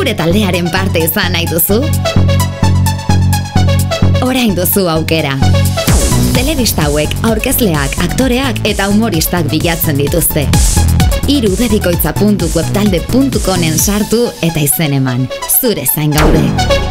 Gure taldearen parte izan nahi duzu? Orain duzu aukera. Telebista hauek aurkezleak, aktoreak eta humoristak bilatzen dituzte. Iru dedikoitza.webtalde.conen sartu eta izen eman. Zure zain gaude.